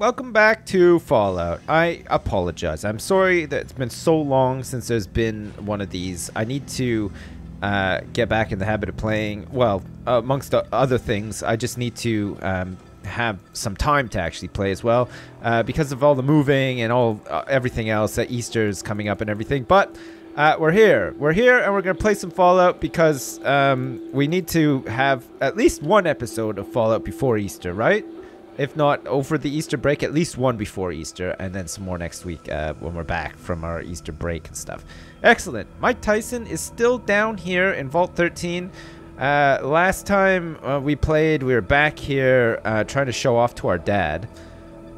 welcome back to Fallout. I apologize. I'm sorry that it's been so long since there's been one of these. I need to uh, get back in the habit of playing. Well, amongst other things, I just need to um, have some time to actually play as well uh, because of all the moving and all uh, everything else. That Easter's coming up and everything, but. Uh, we're here. We're here, and we're gonna play some Fallout because um, we need to have at least one episode of Fallout before Easter, right? If not over the Easter break, at least one before Easter, and then some more next week uh, when we're back from our Easter break and stuff. Excellent. Mike Tyson is still down here in Vault 13. Uh, last time uh, we played, we were back here uh, trying to show off to our dad,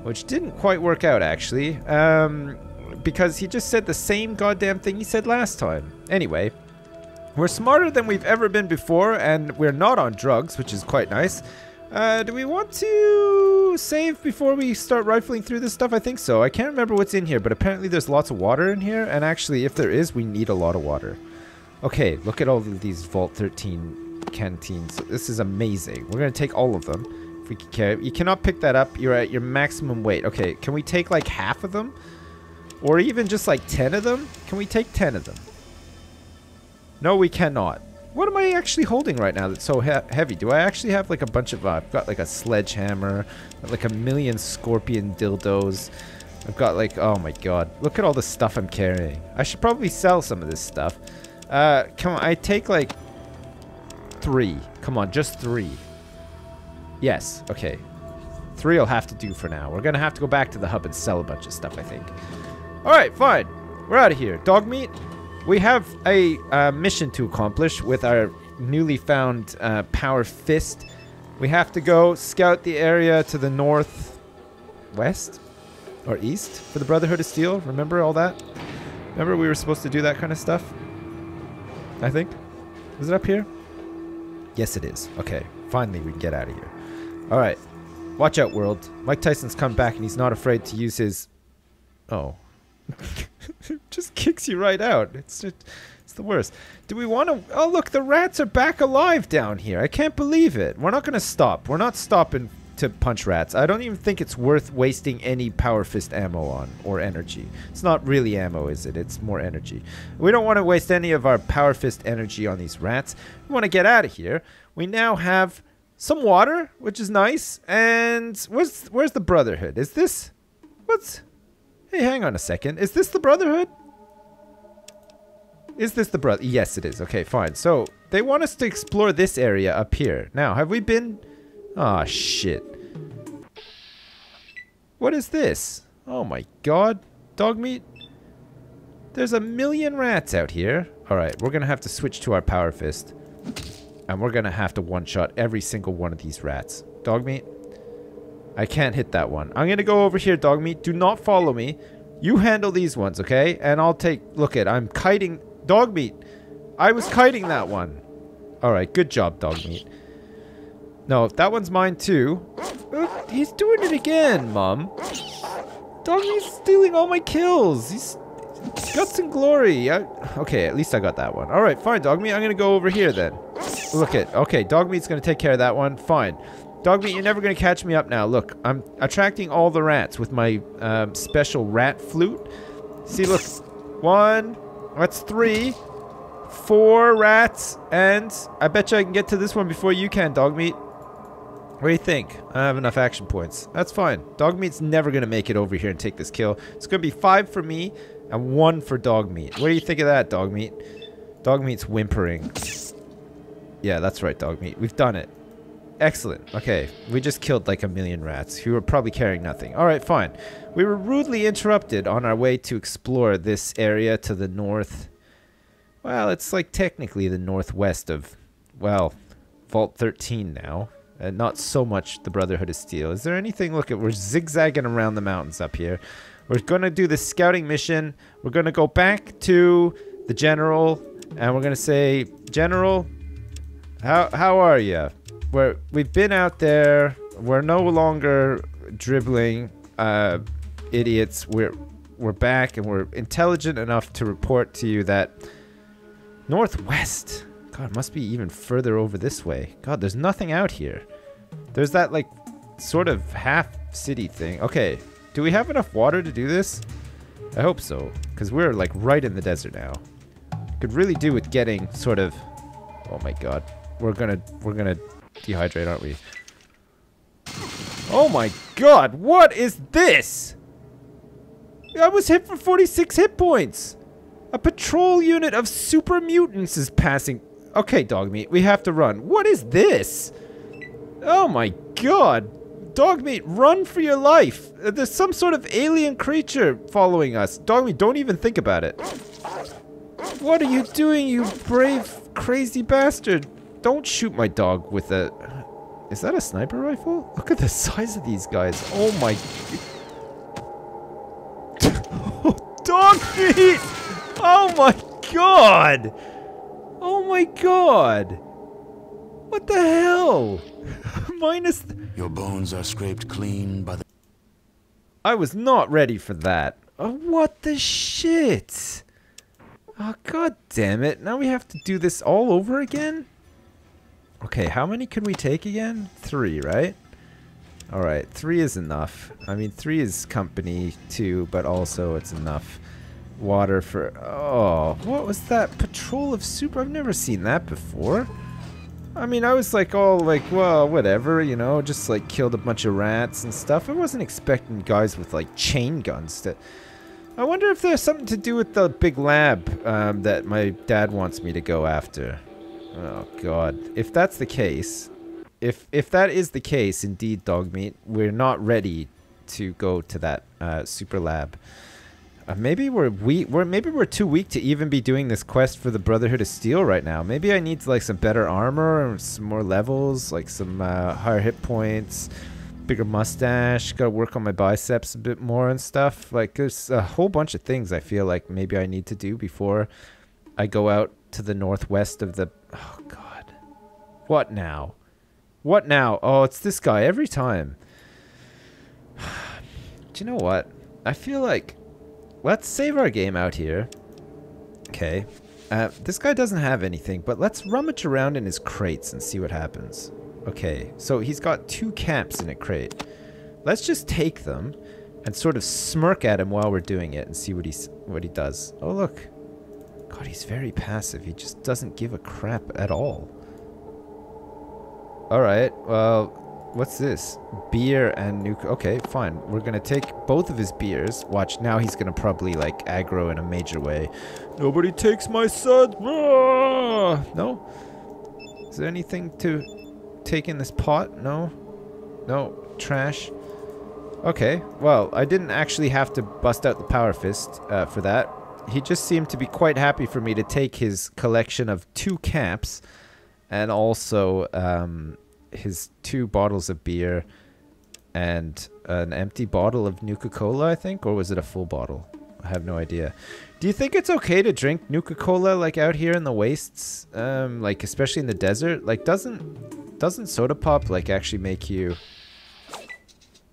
which didn't quite work out actually. Um, because he just said the same goddamn thing he said last time. Anyway, we're smarter than we've ever been before, and we're not on drugs, which is quite nice. Uh, do we want to save before we start rifling through this stuff? I think so. I can't remember what's in here, but apparently there's lots of water in here, and actually, if there is, we need a lot of water. Okay, look at all of these Vault 13 canteens. This is amazing. We're going to take all of them. If we can. You cannot pick that up. You're at your maximum weight. Okay, can we take like half of them? Or even just like 10 of them? Can we take 10 of them? No, we cannot. What am I actually holding right now that's so he heavy? Do I actually have like a bunch of... Uh, I've got like a sledgehammer, like a million scorpion dildos. I've got like... Oh my god. Look at all the stuff I'm carrying. I should probably sell some of this stuff. Uh, come on. I take like... Three. Come on, just three. Yes. Okay. Three will have to do for now. We're to have to go back to the hub and sell a bunch of stuff, I think. Alright, fine. We're out of here. Dog meat. We have a uh, mission to accomplish with our newly found uh, power fist. We have to go scout the area to the north west or east for the Brotherhood of Steel. Remember all that? Remember we were supposed to do that kind of stuff? I think. Is it up here? Yes, it is. Okay. Finally, we can get out of here. All right. Watch out, world. Mike Tyson's come back and he's not afraid to use his... Oh just kicks you right out. It's just, it's the worst. Do we want to? Oh, look, the rats are back alive down here. I can't believe it. We're not going to stop. We're not stopping to punch rats. I don't even think it's worth wasting any power fist ammo on or energy. It's not really ammo, is it? It's more energy. We don't want to waste any of our power fist energy on these rats. We want to get out of here. We now have some water, which is nice. And where's where's the Brotherhood? Is this what's Hey, hang on a second. Is this the Brotherhood? Is this the brother? Yes, it is. Okay, fine. So, they want us to explore this area up here. Now, have we been... Ah, oh, shit. What is this? Oh my god. Dog meat? There's a million rats out here. Alright, we're gonna have to switch to our power fist. And we're gonna have to one-shot every single one of these rats. Dog meat? I can't hit that one. I'm to go over here, dog meat. Do not follow me. You handle these ones, okay? And I'll take... Look at, I'm kiting... Dog meat. I was kiting that one. Alright, good job, dog meat. No, that one's mine too. He's doing it again, mom. Dog meat's stealing all my kills. He's... Guts and glory. I, okay, at least I got that one. Alright, fine, dog meat. I'm to go over here then. Look at... Okay, dog meat's to take care of that one. Fine. Dogmeat, you're never going to catch me up now. Look, I'm attracting all the rats with my um, special rat flute. See, look. One. That's three. Four rats. And I bet you I can get to this one before you can, Dogmeat. What do you think? I have enough action points. That's fine. Dogmeat's never going to make it over here and take this kill. It's going to be five for me and one for Dogmeat. What do you think of that, Dogmeat? Dogmeat's whimpering. Yeah, that's right, Dogmeat. We've done it. Excellent. Okay, we just killed like a million rats who were probably carrying nothing. Alright, fine. We were rudely interrupted on our way to explore this area to the north. Well, it's like technically the northwest of, well, Vault 13 now. Uh, not so much the Brotherhood of Steel. Is there anything? Look, at we're zigzagging around the mountains up here. We're going to do the scouting mission. We're going to go back to the General, and we're going to say, General, how, how are you? We're we've been out there. We're no longer dribbling uh, idiots. We're we're back and we're intelligent enough to report to you that northwest. God, must be even further over this way. God, there's nothing out here. There's that like sort of half city thing. Okay, do we have enough water to do this? I hope so, because we're like right in the desert now. Could really do with getting sort of. Oh my god, we're gonna we're gonna dehydrate, aren't we? Oh my god, what is this? I was hit for 46 hit points. A patrol unit of super mutants is passing. Okay, dog meat, we have to run. What is this? Oh my god. Dogmeat, run for your life. Uh, there's some sort of alien creature following us. Dogmeat, don't even think about it. What are you doing, you brave, crazy bastard? Don't shoot my dog with a... Is that a sniper rifle? Look at the size of these guys. Oh my... Oh, dog meat! Oh my god! Oh my god! What the hell? Minus... Your bones are scraped clean by the... I was not ready for that. Oh, what the shit? Oh, god damn it. Now we have to do this all over again? Okay, how many can we take again? Three, right? Alright, three is enough. I mean, three is company, too, but also it's enough water for... Oh, what was that? Patrol of Super? I've never seen that before. I mean, I was like, all like, well, whatever, you know, just like killed a bunch of rats and stuff. I wasn't expecting guys with like chain guns to... I wonder if there's something to do with the big lab um, that my dad wants me to go after. Oh god. If that's the case, if if that is the case, indeed, Dogmeat, we're not ready to go to that uh, super lab. Uh, maybe we're we we're maybe we're too weak to even be doing this quest for the Brotherhood of Steel right now. Maybe I need like some better armor, some more levels, like some uh, higher hit points, bigger mustache. Got to work on my biceps a bit more and stuff. Like there's a whole bunch of things I feel like maybe I need to do before I go out to the northwest of the Oh, God. What now? What now? Oh, it's this guy every time. Do you know what? I feel like... Let's save our game out here. Okay. Uh, this guy doesn't have anything, but let's rummage around in his crates and see what happens. Okay, so he's got two caps in a crate. Let's just take them and sort of smirk at him while we're doing it and see what he's what he does. Oh look, God, he's very passive. He just doesn't give a crap at all. Alright, well, what's this? Beer and nuke. Okay, fine. We're gonna take both of his beers. Watch, now he's gonna probably, like, aggro in a major way. Nobody takes my son! Ah! No? Is there anything to take in this pot? No? No? Trash? Okay, well, I didn't actually have to bust out the power fist uh, for that he just seemed to be quite happy for me to take his collection of two caps and also um, his two bottles of beer and an empty bottle of Nuka-Cola, I think? Or was it a full bottle? I have no idea. Do you think it's okay to drink Nuka-Cola like out here in the wastes? Um, like especially in the desert? Like doesn't doesn't soda pop like actually make you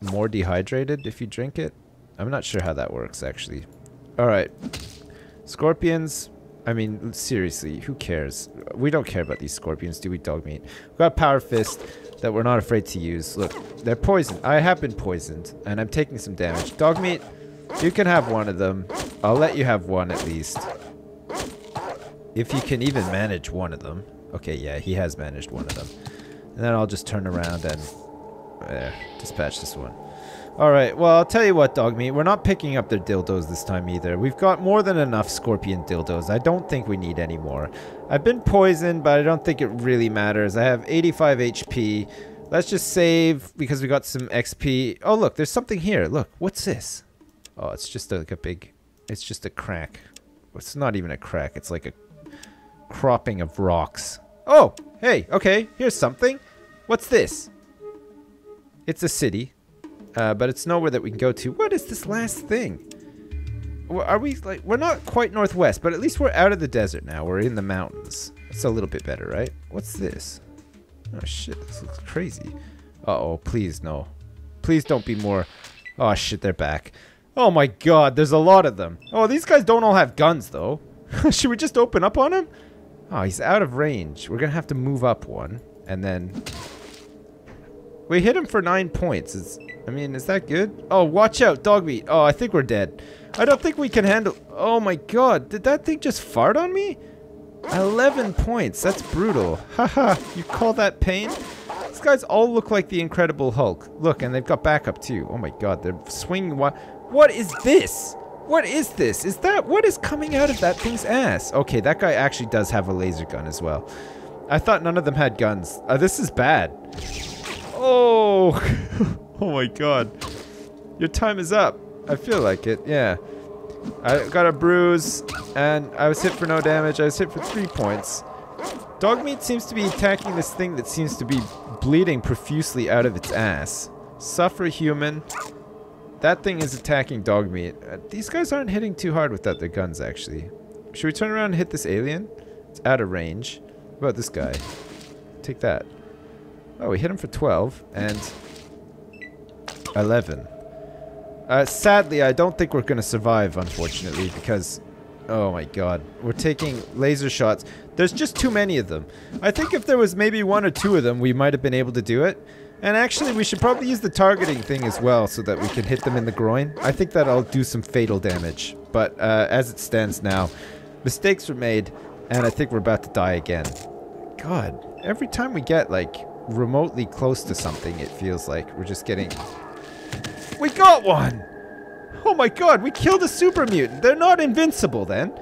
more dehydrated if you drink it? I'm not sure how that works actually. Alright. Scorpions, I mean, seriously, who cares? We don't care about these scorpions, do we, Dogmeat? We've got Power Fist that we're not afraid to use. Look, they're poisoned. I have been poisoned, and I'm taking some damage. Dogmeat, you can have one of them. I'll let you have one at least. If you can even manage one of them. Okay, yeah, he has managed one of them. And then I'll just turn around and uh, dispatch this one. Alright, well, I'll tell you what, Dogmeat. We're not picking up their dildos this time either. We've got more than enough scorpion dildos. I don't think we need any more. I've been poisoned, but I don't think it really matters. I have 85 HP. Let's just save because we got some XP. Oh, look, there's something here. Look, what's this? Oh, it's just a, like a big... It's just a crack. It's not even a crack. It's like a cropping of rocks. Oh, hey, okay, here's something. What's this? It's a city. Uh, but it's nowhere that we can go to. What is this last thing? Are we like we're not quite northwest, but at least we're out of the desert now. We're in the mountains. It's a little bit better, right? What's this? Oh shit, this looks crazy. Uh oh, please no. Please don't be more. Oh shit, they're back. Oh my god, there's a lot of them. Oh, these guys don't all have guns though. Should we just open up on him? Oh, he's out of range. We're gonna have to move up one and then We hit him for nine points. It's, I mean, is that good? Oh, watch out, dog meat. Oh, I think we're dead. I don't think we can handle... Oh my god, did that thing just fart on me? 11 points, that's brutal. Haha, you call that pain? These guys all look like the Incredible Hulk. Look, and they've got backup too. Oh my god, they're swinging... What? What is this? What is this? Is that... What is coming out of that thing's ass? Okay, that guy actually does have a laser gun as well. I thought none of them had guns. Uh, this is bad. Oh! oh my god. Your time is up. I feel like it, yeah. I got a bruise, and I was hit for no damage. I was hit for three points. Dogmeat seems to be attacking this thing that seems to be bleeding profusely out of its ass. Suffer human. That thing is attacking Dogmeat. Uh, these guys aren't hitting too hard without their guns, actually. Should we turn around and hit this alien? It's out of range. What about this guy? Take that. Oh, we hit him for 12 and 11. Uh, sadly, I don't think we're going to survive, unfortunately, because... Oh my god. We're taking laser shots. There's just too many of them. I think if there was maybe one or two of them, we might have been able to do it. And actually, we should probably use the targeting thing as well so that we can hit them in the groin. I think that'll do some fatal damage. But uh, as it stands now, mistakes were made, and I think we're about to die again. God, every time we get, like, remotely close to something, it feels like we're just getting we got one! Oh my god, we killed a super mutant. They're not invincible then.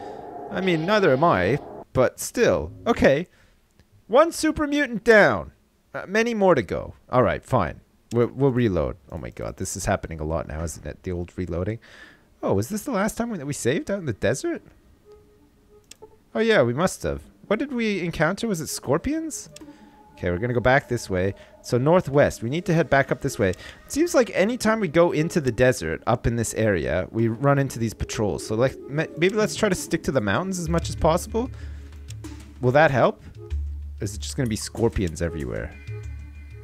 I mean, neither am I, but still. Okay. One super mutant down. Uh, many more to go. Alright, fine. We'll, we'll, reload. Oh my god, this is happening a lot now, isn't it? The old reloading. Oh, was this the last time that we saved out in the desert? Oh yeah, we must have. What did we encounter? Was it scorpions? Okay, we're going to go back this way. So northwest. We need to head back up this way. It seems like anytime we go into the desert up in this area, we run into these patrols. So like maybe let's try to stick to the mountains as much as possible. Will that help? Is it just going to be scorpions everywhere?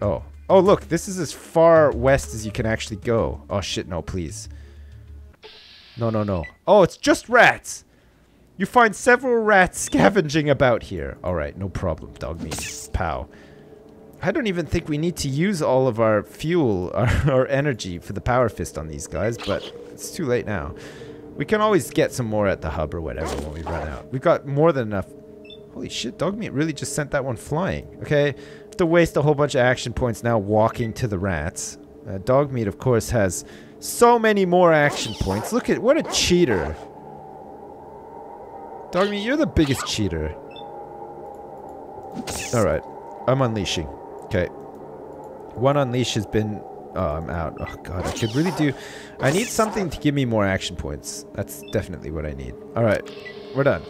Oh. Oh, look. This is as far west as you can actually go. Oh, shit. No, please. No, no, no. Oh, it's just rats. You find several rats scavenging about here. Alright, no problem, dog meat. Pow. I don't even think we need to use all of our fuel, our, our energy for the power fist on these guys, but it's too late now. We can always get some more at the hub or whatever when we run out. We've got more than enough. Holy shit, dog meat really just sent that one flying. Okay, have to waste a whole bunch of action points now walking to the rats. Uh, dog meat, of course, has so many more action points. Look at, what a cheater. Dogmeat, you're the biggest cheater. Alright. I'm unleashing. Okay. One unleash has been... Oh, I'm out. Oh, God. I could really do... I need something to give me more action points. That's definitely what I need. Alright. We're done.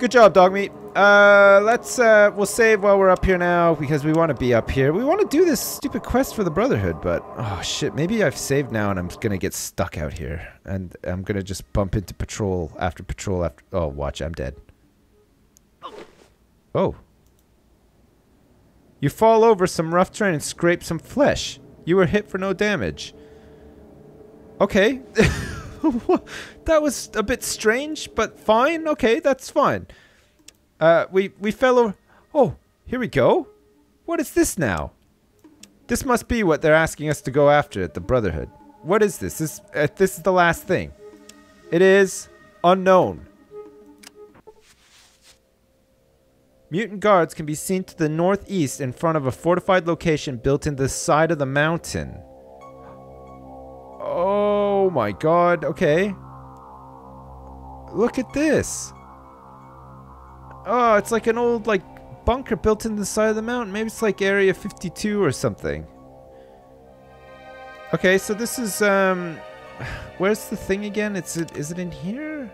Good job, Dogmeat. Uh, let's, uh, we'll save while we're up here now because we want to be up here. We want to do this stupid quest for the Brotherhood, but, oh shit, maybe I've saved now and I'm going to get stuck out here. And I'm going to just bump into patrol after patrol after, oh, watch, I'm dead. Oh. You fall over some rough terrain and scrape some flesh. You were hit for no damage. Okay. that was a bit strange, but fine. Okay, that's fine. Uh, we, we fell over... Oh, here we go. What is this now? This must be what they're asking us to go after at the Brotherhood. What is this? This, uh, this is the last thing. It is unknown. Mutant guards can be seen to the northeast in front of a fortified location built in the side of the mountain. Oh my god, okay. Look at this. Oh, it's like an old, like, bunker built in the side of the mountain. Maybe it's like Area 52 or something. Okay, so this is, um... Where's the thing again? It's it, Is it in here?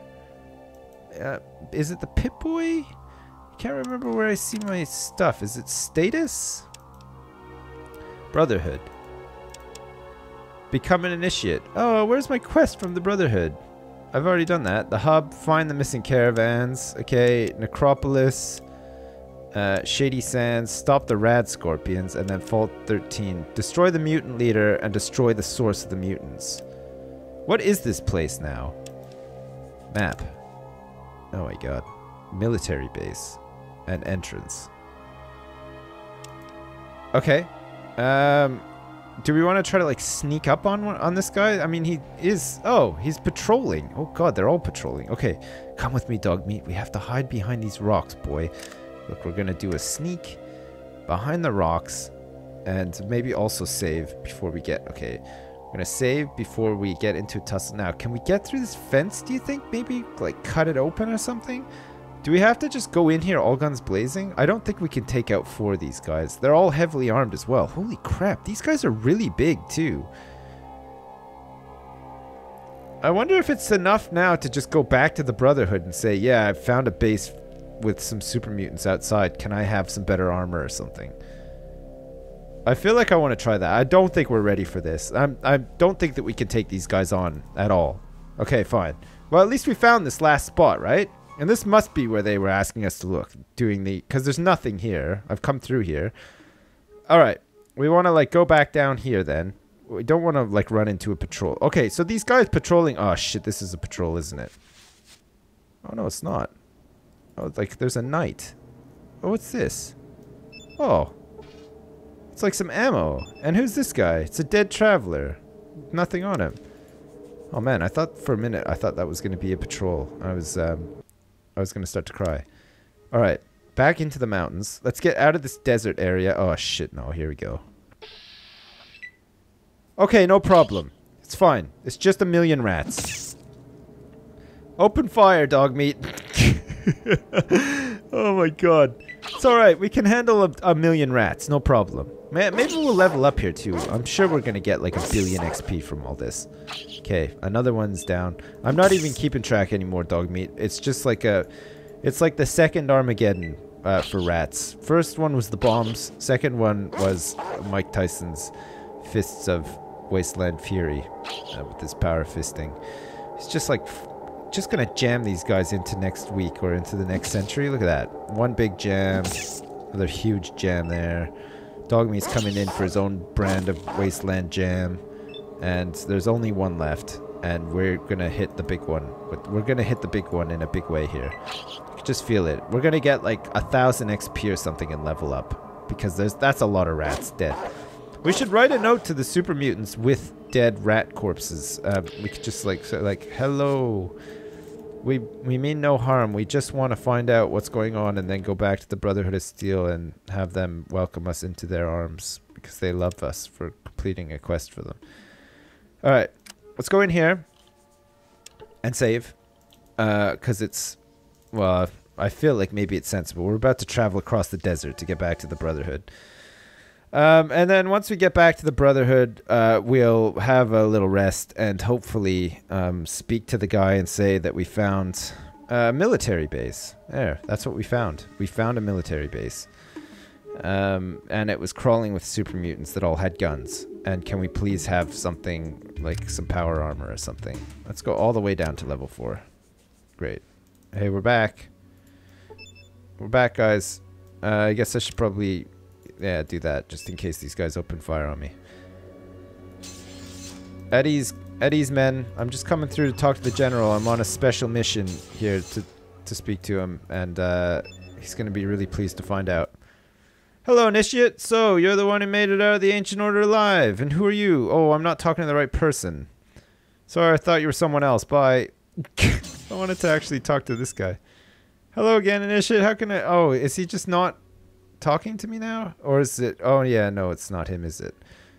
Uh, is it the Pip-Boy? I can't remember where I see my stuff. Is it status? Brotherhood. Become an initiate. Oh, where's my quest from the Brotherhood? I've already done that. The hub, find the missing caravans. Okay, Necropolis, uh, Shady Sands, stop the rad scorpions, and then Vault 13. Destroy the mutant leader and destroy the source of the mutants. What is this place now? Map. Oh my god. Military base. And entrance. Okay. Um, do we want to try to like sneak up on on this guy? I mean, he is. Oh, he's patrolling. Oh God, they're all patrolling. Okay, come with me, dog meat. We have to hide behind these rocks, boy. Look, we're gonna do a sneak behind the rocks, and maybe also save before we get. Okay, we're gonna save before we get into tussle. Now, can we get through this fence? Do you think maybe like cut it open or something? Do we have to just go in here all guns blazing? I don't think we can take out four of these guys. They're all heavily armed as well. Holy crap, these guys are really big too. I wonder if it's enough now to just go back to the Brotherhood and say, yeah, I found a base with some super mutants outside. Can I have some better armor or something? I feel like I want to try that. I don't think we're ready for this. I'm, I don't think that we can take these guys on at all. Okay, fine. Well, at least we found this last spot, right? And this must be where they were asking us to look, doing the... Because there's nothing here. I've come through here. Alright. We want to, like, go back down here, then. We don't want to, like, run into a patrol. Okay, so these guys patrolling... Oh, shit, this is a patrol, isn't it? Oh, no, it's not. Oh, like, there's a knight. Oh, what's this? Oh. It's like some ammo. And who's this guy? It's a dead traveler. Nothing on him. Oh, man, I thought for a minute, I thought that was going to be a patrol. I was, um... I was going to start to cry. All right, back into the mountains. Let's get out of this desert area. Oh, shit, no. Here we go. Okay, no problem. It's fine. It's just a million rats. Open fire, dog meat. oh my god. It's alright. We can handle a, a, million rats. No problem. Maybe we'll level up here too. I'm sure we're going to get like a billion XP from all this. Okay, another one's down. I'm not even keeping track anymore, dog meat. It's just like a... It's like the second Armageddon uh, for rats. First one was the bombs. Second one was Mike Tyson's Fists of Wasteland Fury uh, with his power fisting. It's just like just gonna jam these guys into next week or into the next century. Look at that. One big jam. Another huge jam there. Dogmeat's coming in for his own brand of Wasteland Jam. And there's only one left. And we're gonna hit the big one. We're gonna hit the big one in a big way here. Just feel it. We're gonna get like a thousand XP or something and level up. Because there's that's a lot of rats dead. We should write a note to the super mutants with dead rat corpses. Uh, we could just like say like, hello. We we mean no harm. We just want to find out what's going on and then go back to the Brotherhood of Steel and have them welcome us into their arms because they love us for completing a quest for them. All right, let's go in here and save because uh, it's well. I feel like maybe it's sensible. We're about to travel across the desert to get back to the Brotherhood. Um, and then once we get back to the Brotherhood, uh, we'll have a little rest and hopefully um, speak to the guy and say that we found a military base. There, that's what we found. We found a military base. Um, and it was crawling with super mutants that all had guns. And can we please have something like some power armor or something? Let's go all the way down to level 4. Great. Hey, we're back. We're back, guys. Uh, I guess I should probably yeah, do that just in case these guys open fire on me. Eddie's Eddie's men. I'm just coming through to talk to the general. I'm on a special mission here to to speak to him, and uh, he's going to be really pleased to find out. Hello, Initiate. So, you're the one who made it out of the Ancient Order alive. And who are you? Oh, I'm not talking to the right person. Sorry, I thought you were someone else. Bye. I wanted to actually talk to this guy. Hello again, Initiate. How can I... Oh, is he just not talking to me now? Or is it... Oh, yeah, no, it's not him, is it?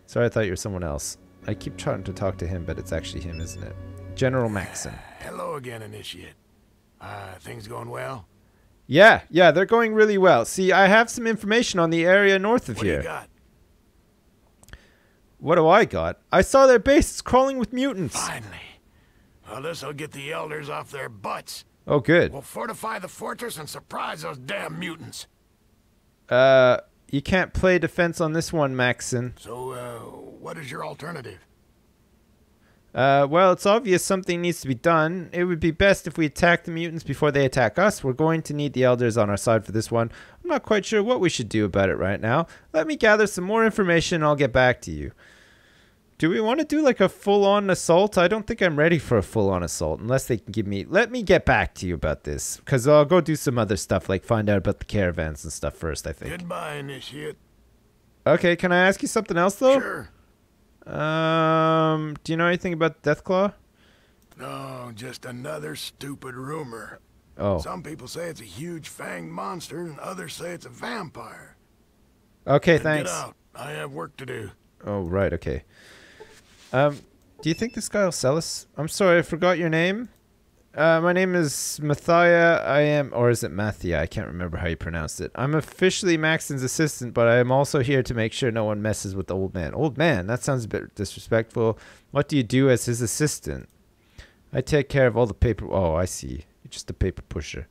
Sorry, I thought you were someone else. I keep trying to talk to him, but it's actually him, isn't it? General Maxson. Hello again, Initiate. Uh, things going well? Yeah, yeah, they're going really well. See, I have some information on the area north of what here. What do you got? What do I got? I saw their base crawling with mutants. Finally. Well, this'll get the elders off their butts. Oh, good. We'll fortify the fortress and surprise those damn mutants. Uh, you can't play defense on this one, Maxson. So, uh, what is your alternative? Uh, well, it's obvious something needs to be done. It would be best if we attack the mutants before they attack us. We're going to need the elders on our side for this one. I'm not quite sure what we should do about it right now. Let me gather some more information and I'll get back to you. Do we want to do like a full-on assault? I don't think I'm ready for a full-on assault unless they can give me... Let me get back to you about this because I'll go do some other stuff like find out about the caravans and stuff first, I think. Goodbye, Initiate. Okay, can I ask you something else though? Sure. Um, do you know anything about Deathclaw? No, just another stupid rumor. Oh, Some people say it's a huge fanged monster, and others say it's a vampire. okay, Get thanks. out. I have work to do. Oh, right, okay. Um, do you think this guy will sell us? I'm sorry, I forgot your name. Uh, my name is Mathia. I am, or is it Mathia? I can't remember how you pronounce it. I'm officially Maxson's assistant, but I am also here to make sure no one messes with the old man. Old man? That sounds a bit disrespectful. What do you do as his assistant? I take care of all the paper. Oh, I see. You're just a paper pusher.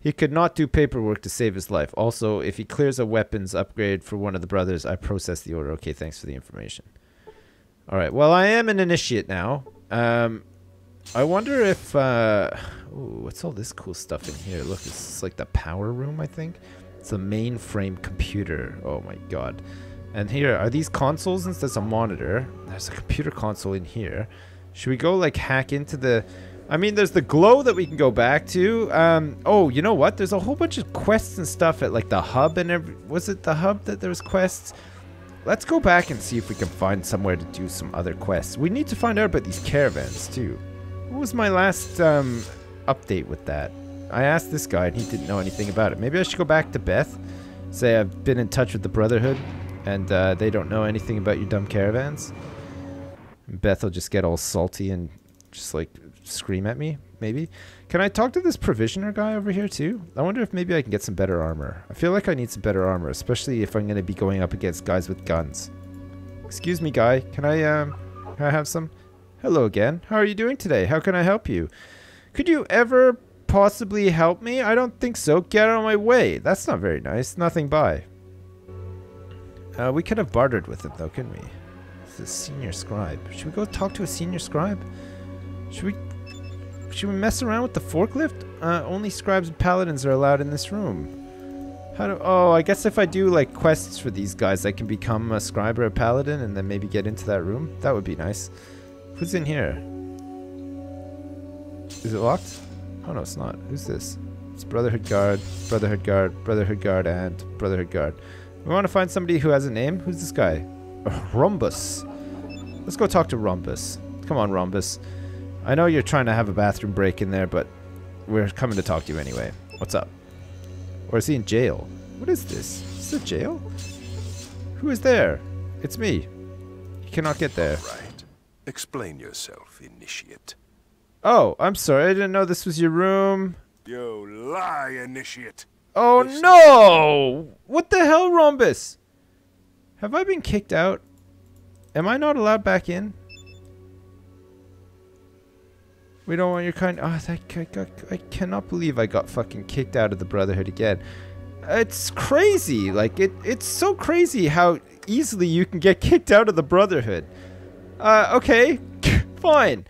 He could not do paperwork to save his life. Also, if he clears a weapons upgrade for one of the brothers, I process the order. Okay, thanks for the information. All right. Well, I am an initiate now. Um, I wonder if. Uh, ooh, what's all this cool stuff in here? Look, it's like the power room. I think it's a mainframe computer. Oh my god! And here are these consoles. And there's a monitor. There's a computer console in here. Should we go like hack into the? I mean, there's the glow that we can go back to. Um, oh, you know what? There's a whole bunch of quests and stuff at like the hub and every. Was it the hub that there was quests? Let's go back and see if we can find somewhere to do some other quests. We need to find out about these caravans too. What was my last um, update with that? I asked this guy and he didn't know anything about it. Maybe I should go back to Beth, say I've been in touch with the Brotherhood, and uh, they don't know anything about your dumb caravans. Beth will just get all salty and just like scream at me, maybe. Can I talk to this provisioner guy over here too? I wonder if maybe I can get some better armor. I feel like I need some better armor, especially if I'm going to be going up against guys with guns. Excuse me, guy. Can I um can I have some? Hello again. How are you doing today? How can I help you? Could you ever possibly help me? I don't think so. Get out of my way. That's not very nice. Nothing by. Uh, we could have bartered with him though, couldn't we? It's a senior scribe. Should we go talk to a senior scribe? Should we should we mess around with the forklift? Uh, only scribes and paladins are allowed in this room. How do? Oh, I guess if I do like quests for these guys, I can become a scribe or a paladin, and then maybe get into that room. That would be nice. Who's in here? Is it locked? Oh no, it's not. Who's this? It's Brotherhood Guard, Brotherhood Guard, Brotherhood Guard, and Brotherhood Guard. We want to find somebody who has a name. Who's this guy? Rhombus. Let's go talk to Rhombus. Come on, Rhombus. I know you're trying to have a bathroom break in there, but we're coming to talk to you anyway. What's up? Or is he in jail? What is this? Is this a jail? Who is there? It's me. You cannot get there. Right. Explain yourself, initiate. Oh, I'm sorry. I didn't know this was your room. You lie, initiate. Oh Listen. no! What the hell, Rhombus? Have I been kicked out? Am I not allowed back in? We don't want your kind. Oh, I, I, I cannot believe I got fucking kicked out of the Brotherhood again. It's crazy. Like it. It's so crazy how easily you can get kicked out of the Brotherhood. Uh, okay, fine.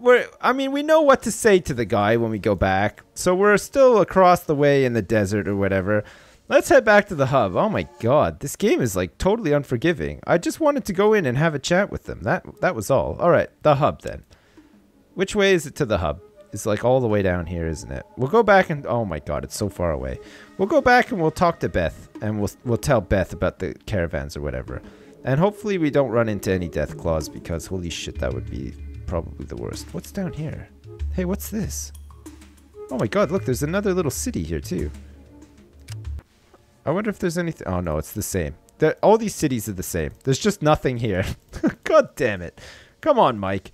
We're. I mean, we know what to say to the guy when we go back. So we're still across the way in the desert or whatever. Let's head back to the hub. Oh my god, this game is like totally unforgiving. I just wanted to go in and have a chat with them. That that was all. All right, the hub then. Which way is it to the hub? It's like all the way down here, isn't it? We'll go back and oh my god, it's so far away. We'll go back and we'll talk to Beth and we'll we'll tell Beth about the caravans or whatever. And hopefully we don't run into any death claws because holy shit, that would be probably the worst. What's down here? Hey, what's this? Oh my god, look, there's another little city here too. I wonder if there's anything. Oh no, it's the same. they all these cities are the same. There's just nothing here. god damn it. Come on, Mike.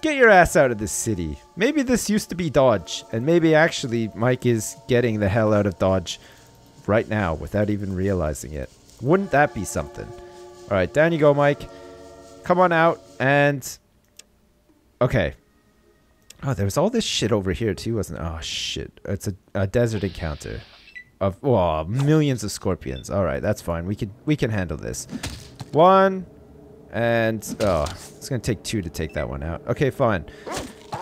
Get your ass out of this city. Maybe this used to be Dodge, and maybe actually Mike is getting the hell out of Dodge right now without even realizing it. Wouldn't that be something? All right, down you go, Mike. Come on out and okay. Oh, there was all this shit over here too, wasn't it? Oh shit, it's a, a desert encounter of oh, millions of scorpions. All right, that's fine. We can we can handle this. One, and oh, it's gonna take two to take that one out. Okay, fine.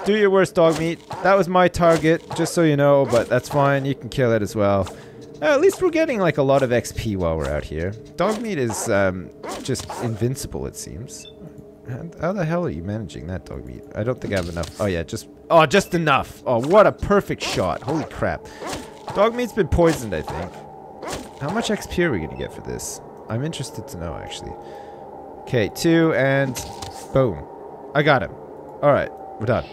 Do your worst, dog meat. That was my target, just so you know. But that's fine. You can kill it as well. Uh, at least we're getting like a lot of XP while we're out here. Dog meat is um, just invincible, it seems. How the hell are you managing that dog meat? I don't think I have enough. Oh yeah, just oh, just enough. Oh, what a perfect shot! Holy crap! Dog meat's been poisoned, I think. How much XP are we gonna get for this? I'm interested to know, actually. Okay, two, and boom. I got him. All right, we're done.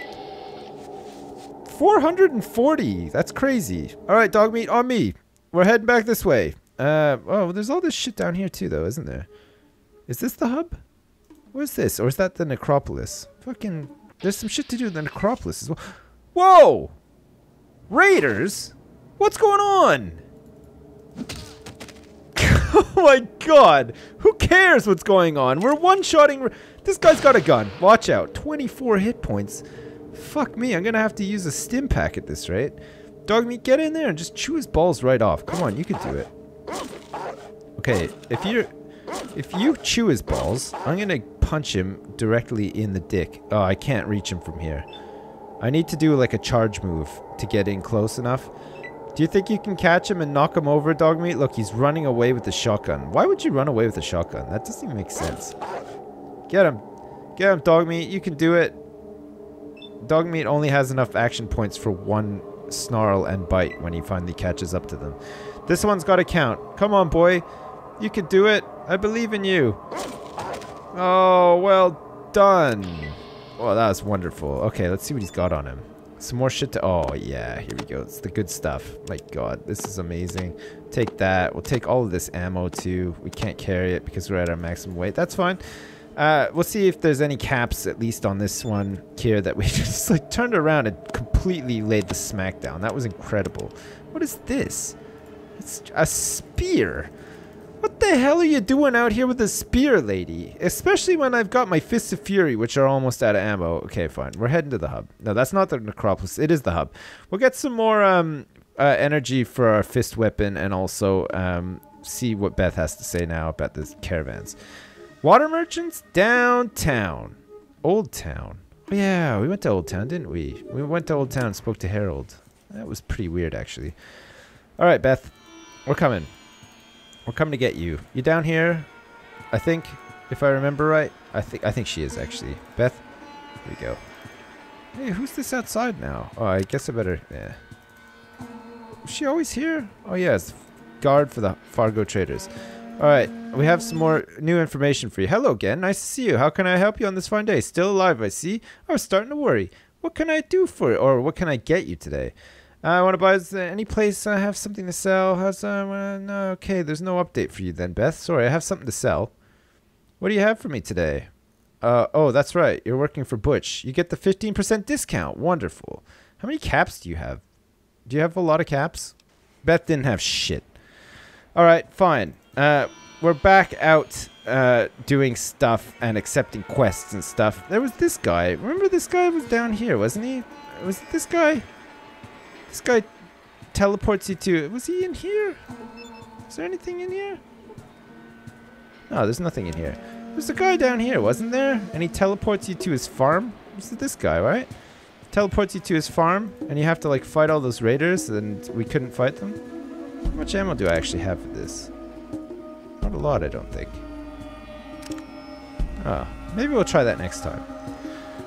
440. That's crazy. All right, dog meat on me. We're heading back this way. Uh, oh, there's all this shit down here too, though, isn't there? Is this the hub? Where's this? Or is that the necropolis? Fucking, there's some shit to do in the necropolis as well. Whoa! Raiders? What's going on? oh my god! Who cares what's going on? We're one-shotting. This guy's got a gun. Watch out. 24 hit points. Fuck me, I'm gonna have to use a stim pack at this rate. Dog meat, get in there and just chew his balls right off. Come on, you can do it. Okay, if you're... If you chew his balls, I'm gonna punch him directly in the dick. Oh, I can't reach him from here. I need to do like a charge move to get in close enough. Do you think you can catch him and knock him over, dog meat? Look, he's running away with the shotgun. Why would you run away with a shotgun? That doesn't make sense. Get him. Get him, dog meat. You can do it. Dog meat only has enough action points for one snarl and bite when he finally catches up to them. This one's got to count. Come on, boy. You can do it. I believe in you. Oh, well done. Oh, that was wonderful. Okay, let's see what he's got on him. Some more shit to... Oh, yeah. Here we go. It's the good stuff. My god, this is amazing. Take that. We'll take all of this ammo, too. We can't carry it because we're at our maximum weight. That's fine. Uh, we'll see if there's any caps, at least on this one here, that we just like turned around and completely laid the smack down. That was incredible. What is this? It's a spear. What the hell are you doing out here with a spear, lady? Especially when I've got my Fists of Fury, which are almost out of ammo. Okay, fine. We're heading to the hub. No, that's not the Necropolis. It is the hub. We'll get some more um, uh, energy for our fist weapon and also um, see what Beth has to say now about the caravans. Water merchants downtown. Old Town. Oh, yeah, we went to Old Town, didn't we? We went to Old Town spoke to Harold. That was pretty weird, actually. All right, Beth. We're coming. We're coming to get you. You down here? I think, if I remember right. I think I think she is actually. Beth, here we go. Hey, who's this outside now? Oh, I guess I better. Yeah. Is she always here? Oh yes, guard for the Fargo traders. All right, we have some more new information for you. Hello again. Nice to see you. How can I help you on this fine day? Still alive, I see. I was starting to worry. What can I do for you, or what can I get you today? I want to buy uh, any place I have something to sell. How's uh, no, okay, there's no update for you then, Beth. Sorry, I have something to sell. What do you have for me today? Uh, oh, that's right. You're working for Butch. You get the 15% discount. Wonderful. How many caps do you have? Do you have a lot of caps? Beth didn't have shit. All right, fine. Uh, we're back out uh, doing stuff and accepting quests and stuff. There was this guy. Remember this guy was down here, wasn't he? Was this guy? This guy teleports you to... Was he in here? Is there anything in here? No, there's nothing in here. There's a guy down here, wasn't there? And he teleports you to his farm? Was it this guy, right? Teleports you to his farm, and you have to like fight all those raiders, and we couldn't fight them. How much ammo do I actually have for this? Not a lot, I don't think. Oh, maybe we'll try that next time.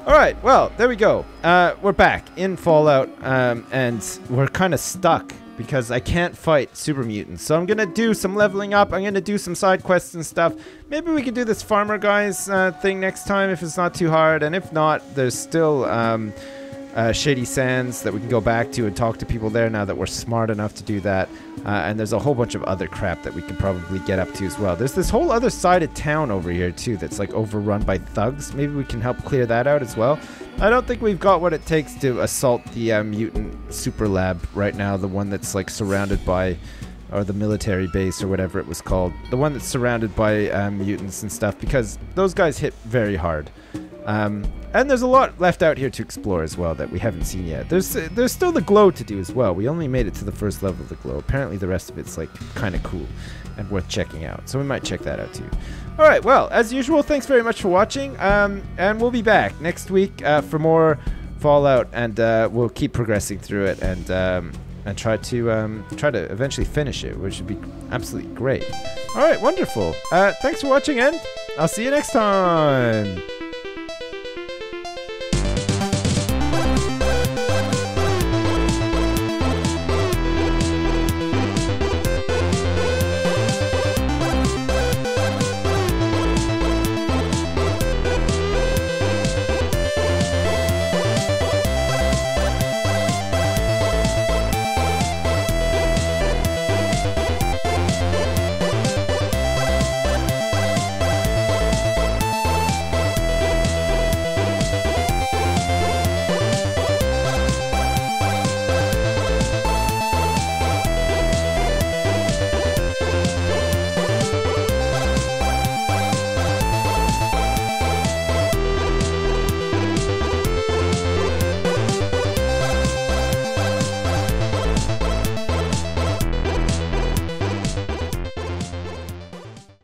All right, well, there we go. Uh, we're back in Fallout, um, and we're kind of stuck because I can't fight super mutants. So I'm gonna do some leveling up. I'm gonna do some side quests and stuff. Maybe we can do this farmer guys uh, thing next time if it's not too hard. And if not, there's still um, uh, Shady Sands that we can go back to and talk to people there now that we're smart enough to do that. Uh, and there's a whole bunch of other crap that we can probably get up to as well. There's this whole other side of town over here too that's like overrun by thugs. Maybe we can help clear that out as well. I don't think we've got what it takes to assault the uh, mutant super lab right now. The one that's like surrounded by or the military base or whatever it was called. The one that's surrounded by um, mutants and stuff because those guys hit very hard. Um, and there's a lot left out here to explore as well that we haven't seen yet. There's uh, there's still the glow to do as well. We only made it to the first level of the glow. Apparently the rest of it's like kind of cool and worth checking out. So we might check that out too. All right, well, as usual, thanks very much for watching. Um, and we'll be back next week uh, for more Fallout, and uh, we'll keep progressing through it and um, and try to um, try to eventually finish it, which would be absolutely great. All right, wonderful. Uh, thanks for watching, and I'll see you next time.